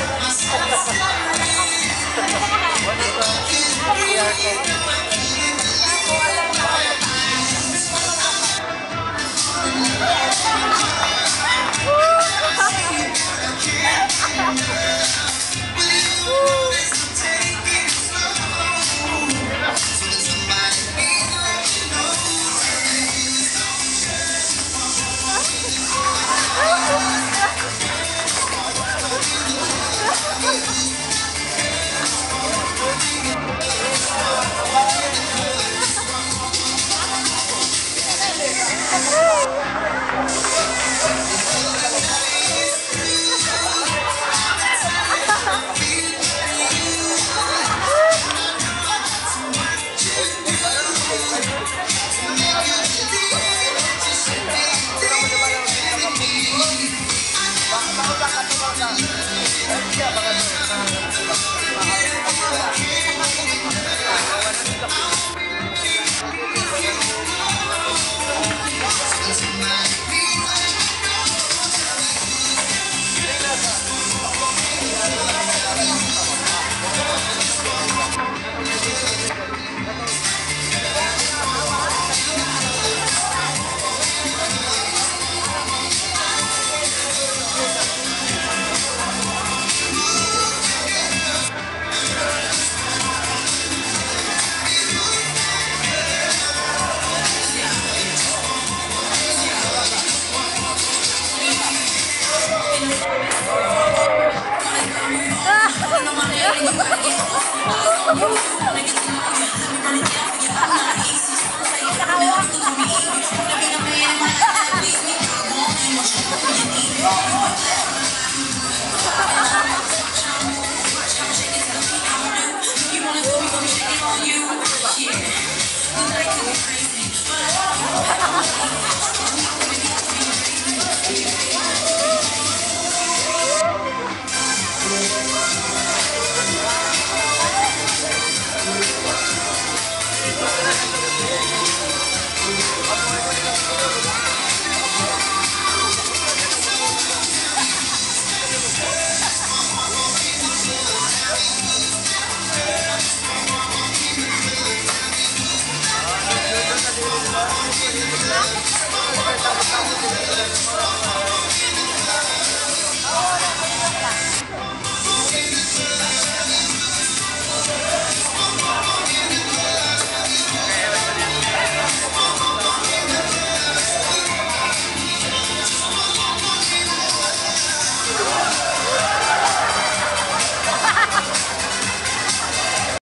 I